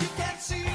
You can't see.